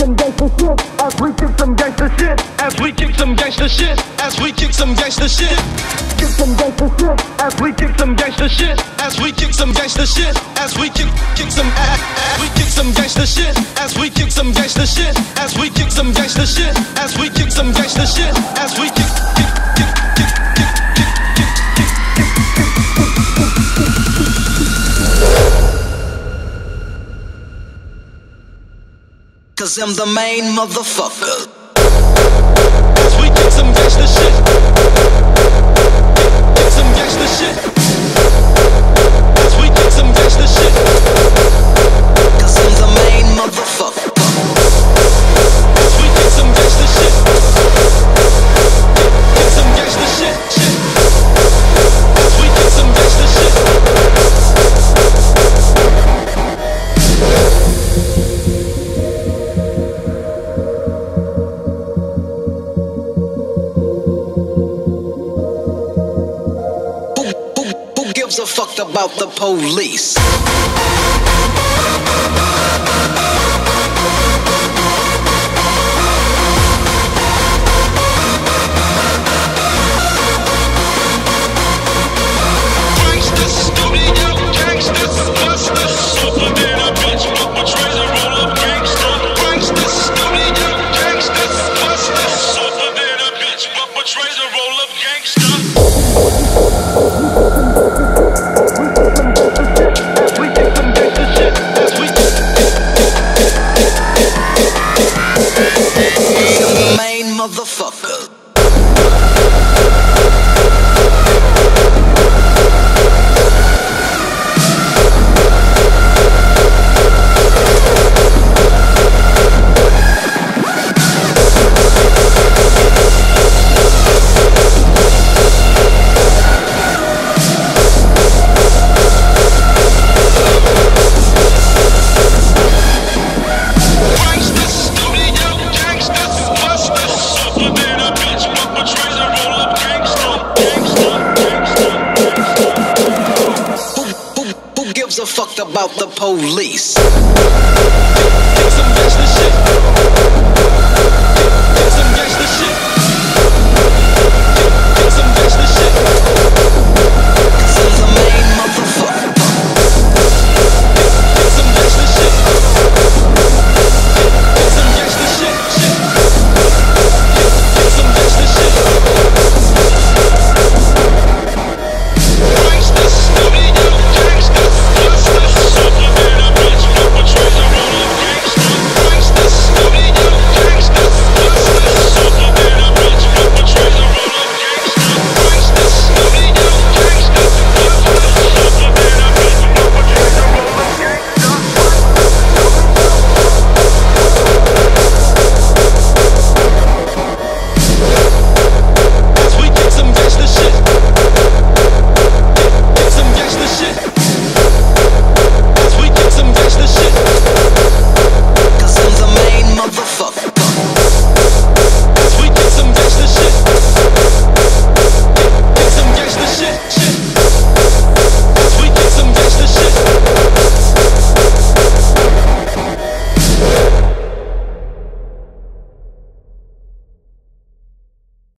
some gangster shit. As we kick some gangster shit. As we kick some gangster shit. As we kick some gangster shit. Kick some gangster shit. As we kick some gangster shit. As we kick some gangster shit. As we kick kick some ass. We kick some gangster shit. As we kick some gangster shit. As we kick some gangster shit. As we kick some gangster shit. As we kick Cause I'm the main motherfucker. We kick some gangster shit. Fuck about the police? Motherfucker. fuck about the police. Some business shit.